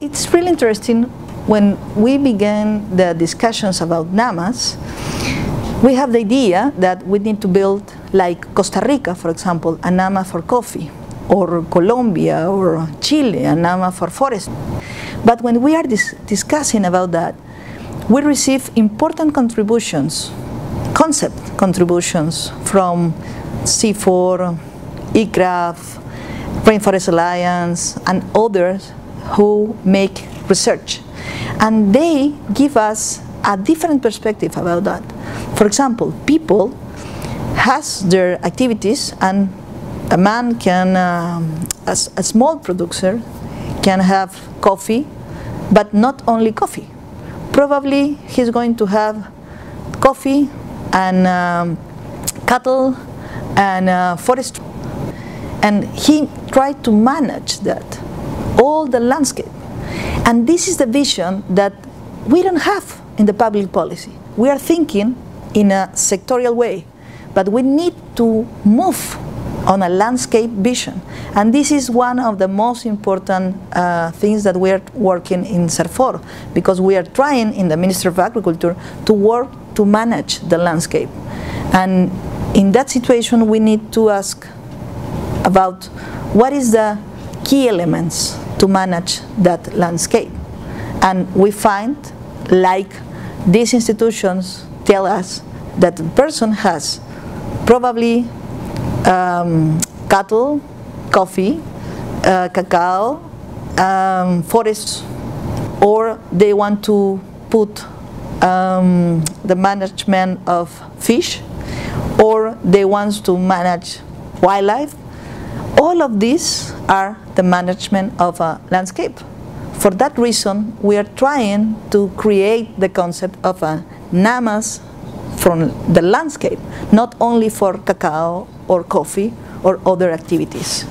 It's really interesting when we began the discussions about NAMAs, we have the idea that we need to build, like Costa Rica, for example, a NAMA for coffee, or Colombia or Chile, a NAMA for forest. But when we are dis discussing about that, we receive important contributions, concept contributions from CIFOR, ICRAF, Rainforest Alliance, and others who make research. And they give us a different perspective about that. For example, people has their activities and a man can, um, as a small producer, can have coffee, but not only coffee. Probably he's going to have coffee and um, cattle and uh, forest. And he tried to manage that all the landscape. And this is the vision that we don't have in the public policy. We are thinking in a sectorial way, but we need to move on a landscape vision. And this is one of the most important uh, things that we are working in SERFOR, because we are trying in the Ministry of Agriculture to work to manage the landscape. And in that situation, we need to ask about what is the key elements to manage that landscape. And we find, like these institutions tell us, that the person has probably um, cattle, coffee, uh, cacao, um, forests, or they want to put um, the management of fish, or they want to manage wildlife, all of these are the management of a landscape. For that reason, we are trying to create the concept of a NAMAS from the landscape, not only for cacao or coffee or other activities.